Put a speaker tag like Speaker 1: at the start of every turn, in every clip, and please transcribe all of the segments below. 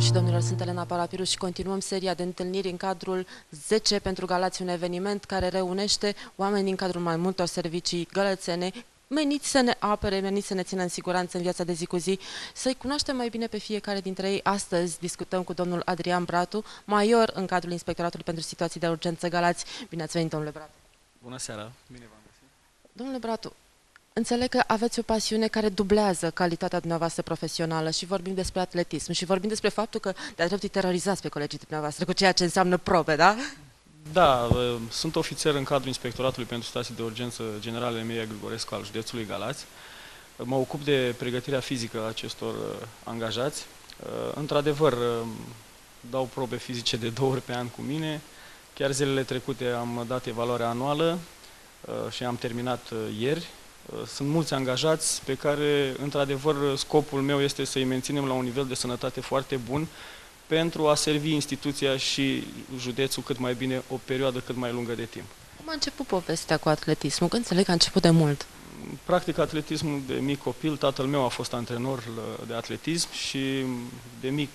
Speaker 1: Doamnelor și domnilor, sunt Elena Parapiru și continuăm seria de întâlniri în cadrul 10 pentru Galați, un eveniment care reunește oameni din cadrul mai multor servicii gălățene, meniți să ne apere, meniți să ne țină în siguranță în viața de zi cu zi, să-i cunoaștem mai bine pe fiecare dintre ei. Astăzi discutăm cu domnul Adrian Bratu, major în cadrul Inspectoratului pentru Situații de Urgență Galați. Bine ați venit, domnule Bratu!
Speaker 2: Bună seara! Bine v-am găsit!
Speaker 1: Domnule Bratu, Înțeleg că aveți o pasiune care dublează calitatea dumneavoastră profesională și vorbim despre atletism și vorbim despre faptul că de-a dreptul terorizați pe colegii dumneavoastră cu ceea ce înseamnă probe, da?
Speaker 2: Da, sunt ofițer în cadrul Inspectoratului pentru Stații de Urgență Generale Emilia Grigorescu al județului Galați. Mă ocup de pregătirea fizică a acestor angajați. Într-adevăr, dau probe fizice de două ori pe an cu mine. Chiar zilele trecute am dat evaluarea anuală și am terminat ieri sunt mulți angajați pe care, într-adevăr, scopul meu este să-i menținem la un nivel de sănătate foarte bun pentru a servi instituția și județul cât mai bine o perioadă cât mai lungă de timp.
Speaker 1: Cum a început povestea cu atletismul? Că înțeleg că a început de mult.
Speaker 2: Practic atletismul de mic copil, tatăl meu a fost antrenor de atletism și de mic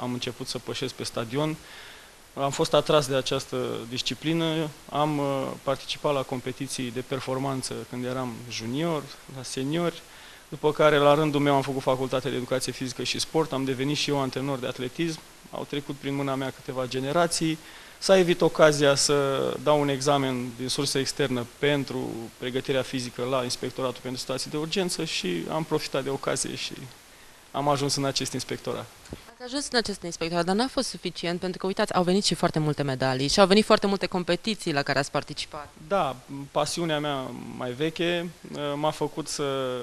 Speaker 2: am început să pășesc pe stadion am fost atras de această disciplină, am uh, participat la competiții de performanță când eram junior, la seniori, după care la rândul meu am făcut facultatea de educație fizică și sport, am devenit și eu antrenor de atletism, au trecut prin mâna mea câteva generații, s-a evit ocazia să dau un examen din sursă externă pentru pregătirea fizică la Inspectoratul pentru Situații de Urgență și am profitat de ocazie și am ajuns în acest inspectorat.
Speaker 1: Ați ajuns în acest inspectorat, dar n-a fost suficient, pentru că, uitați, au venit și foarte multe medalii și au venit foarte multe competiții la care ați participat.
Speaker 2: Da, pasiunea mea mai veche uh, m-a făcut să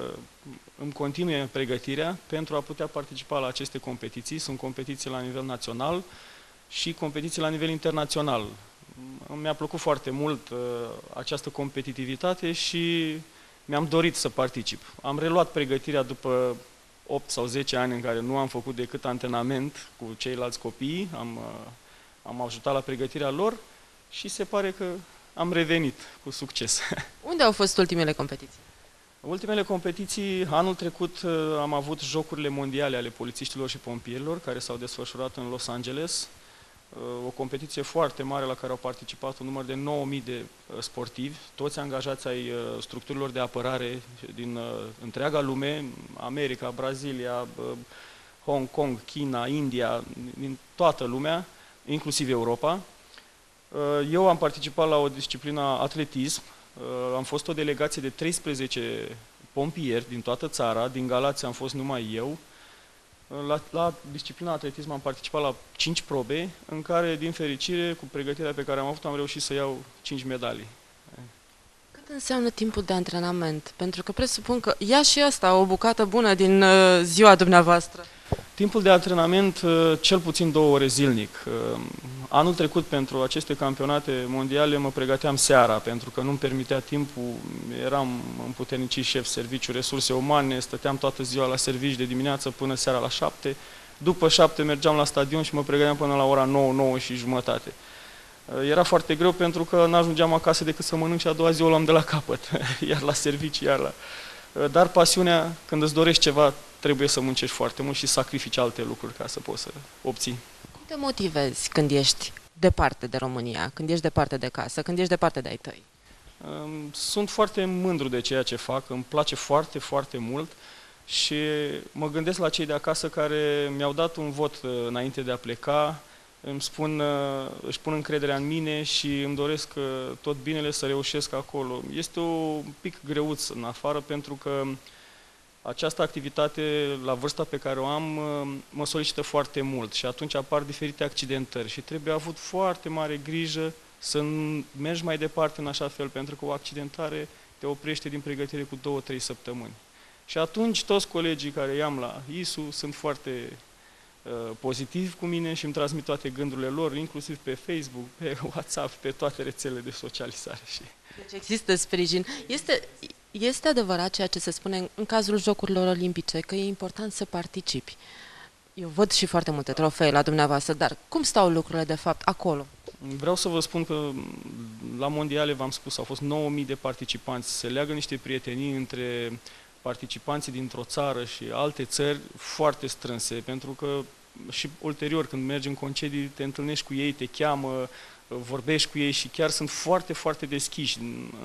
Speaker 2: îmi continue pregătirea pentru a putea participa la aceste competiții. Sunt competiții la nivel național și competiții la nivel internațional. Mi-a plăcut foarte mult uh, această competitivitate și mi-am dorit să particip. Am reluat pregătirea după 8 sau 10 ani în care nu am făcut decât antrenament cu ceilalți copii, am, uh, am ajutat la pregătirea lor și se pare că am revenit cu succes.
Speaker 1: Unde au fost ultimele competiții?
Speaker 2: Ultimele competiții, anul trecut uh, am avut Jocurile Mondiale ale polițiștilor și pompierilor, care s-au desfășurat în Los Angeles o competiție foarte mare la care au participat un număr de 9.000 de uh, sportivi, toți angajați ai uh, structurilor de apărare din uh, întreaga lume, America, Brazilia, Hong Kong, China, India, din toată lumea, inclusiv Europa. Eu am participat la o disciplină atletism, am fost o delegație de 13 pompieri din toată țara, din Galați am fost numai eu, la, la disciplina atletism am participat la 5 probe, în care, din fericire, cu pregătirea pe care am avut, am reușit să iau 5 medalii.
Speaker 1: Cât înseamnă timpul de antrenament? Pentru că presupun că ia și asta o bucată bună din uh, ziua dumneavoastră.
Speaker 2: Timpul de antrenament, uh, cel puțin două ore zilnic. Uh, anul trecut, pentru aceste campionate mondiale, mă pregăteam seara, pentru că nu-mi permitea timpul, eram împuternicit șef serviciu, resurse umane, stăteam toată ziua la servici de dimineață până seara la șapte. După șapte mergeam la stadion și mă pregăteam până la ora 9, 9 și jumătate. Uh, era foarte greu pentru că n-ajungeam acasă decât să mănânc și a doua zi o luam de la capăt, iar la servicii, iar la... Dar pasiunea, când îți dorești ceva, trebuie să muncești foarte mult și sacrifici alte lucruri ca să poți să obții.
Speaker 1: Cum te motivezi când ești departe de România, când ești departe de casă, când ești departe de ai tăi?
Speaker 2: Sunt foarte mândru de ceea ce fac, îmi place foarte, foarte mult și mă gândesc la cei de acasă care mi-au dat un vot uh, înainte de a pleca, îmi spun, uh, își pun încrederea în mine și îmi doresc uh, tot binele să reușesc acolo. Este un pic greuț în afară pentru că această activitate, la vârsta pe care o am, uh, mă solicită foarte mult și atunci apar diferite accidentări și trebuie avut foarte mare grijă să mergi mai departe în așa fel, pentru că o accidentare te oprește din pregătire cu două, trei săptămâni. Și atunci toți colegii care i-am la ISU sunt foarte uh, pozitivi cu mine și îmi transmit toate gândurile lor, inclusiv pe Facebook, pe WhatsApp, pe toate rețelele de socializare.
Speaker 1: Deci există sprijin. Este, este adevărat ceea ce se spune în cazul Jocurilor Olimpice, că e important să participi. Eu văd și foarte multe trofee la dumneavoastră, dar cum stau lucrurile de fapt acolo?
Speaker 2: Vreau să vă spun că la mondiale, v-am spus, au fost 9000 de participanți. Se leagă niște prietenii între participanții dintr-o țară și alte țări foarte strânse, pentru că și ulterior când mergi în concedii te întâlnești cu ei, te cheamă, vorbești cu ei și chiar sunt foarte, foarte deschiși.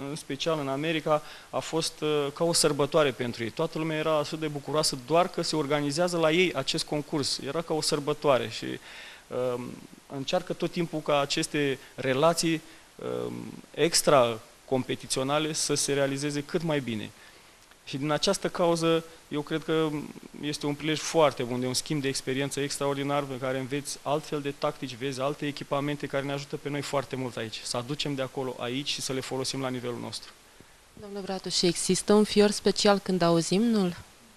Speaker 2: În special în America a fost uh, ca o sărbătoare pentru ei. Toată lumea era atât de bucuroasă doar că se organizează la ei acest concurs. Era ca o sărbătoare și uh, încearcă tot timpul ca aceste relații uh, extra competiționale să se realizeze cât mai bine. Și din această cauză, eu cred că este un prilej foarte bun, de un schimb de experiență extraordinar, pe care înveți altfel de tactici, vezi alte echipamente care ne ajută pe noi foarte mult aici. Să aducem de acolo aici și să le folosim la nivelul nostru.
Speaker 1: Domnule Bratu, și există un fior special când auzim nu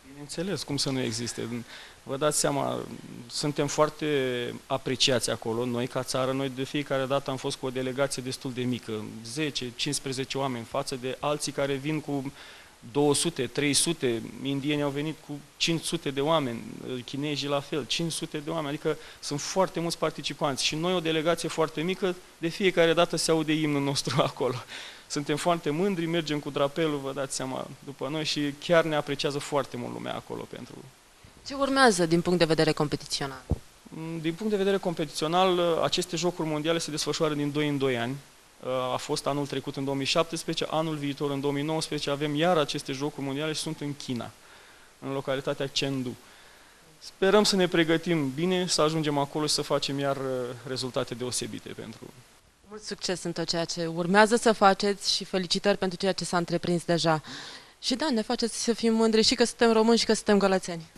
Speaker 2: Bineînțeles, cum să nu existe. Vă dați seama, suntem foarte apreciați acolo, noi ca țară, noi de fiecare dată am fost cu o delegație destul de mică, 10-15 oameni față de alții care vin cu 200, 300, indieni au venit cu 500 de oameni, chinezii la fel, 500 de oameni, adică sunt foarte mulți participanți și noi o delegație foarte mică, de fiecare dată se aude imnul nostru acolo. Suntem foarte mândri, mergem cu drapelul, vă dați seama, după noi și chiar ne apreciază foarte mult lumea acolo pentru...
Speaker 1: Ce urmează din punct de vedere competițional?
Speaker 2: Din punct de vedere competițional, aceste jocuri mondiale se desfășoară din 2 în 2 ani, a fost anul trecut în 2017, anul viitor în 2019 avem iar aceste jocuri mondiale și sunt în China, în localitatea Chengdu. Sperăm să ne pregătim bine, să ajungem acolo și să facem iar uh, rezultate deosebite pentru...
Speaker 1: Mult succes în tot ceea ce urmează să faceți și felicitări pentru ceea ce s-a întreprins deja. Și da, ne faceți să fim mândri și că suntem români și că suntem gălățeni.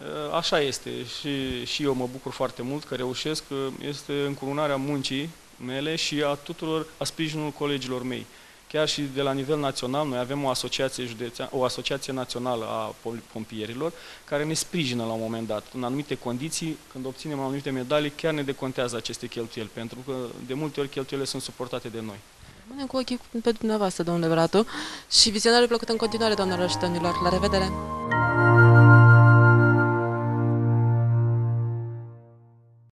Speaker 2: Uh, așa este și, și eu mă bucur foarte mult că reușesc, este încununarea muncii mele și a tuturor, a sprijinul colegilor mei. Chiar și de la nivel național, noi avem o asociație, județean, o asociație națională a pompierilor care ne sprijină la un moment dat. În anumite condiții, când obținem anumite medalii, chiar ne decontează aceste cheltuieli, pentru că de multe ori cheltuielile sunt suportate de noi.
Speaker 1: Rămânem cu ochii pe dumneavoastră, domnule Bratu, și vizionare plăcută în continuare, doamnelor și domnilor. La revedere!